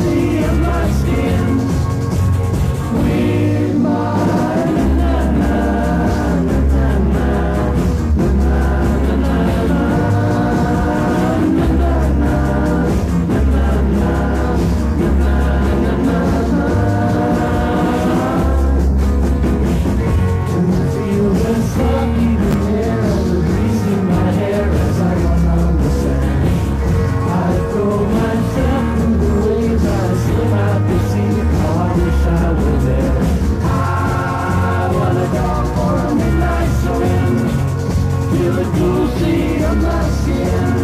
sea of my skin. We demasiado.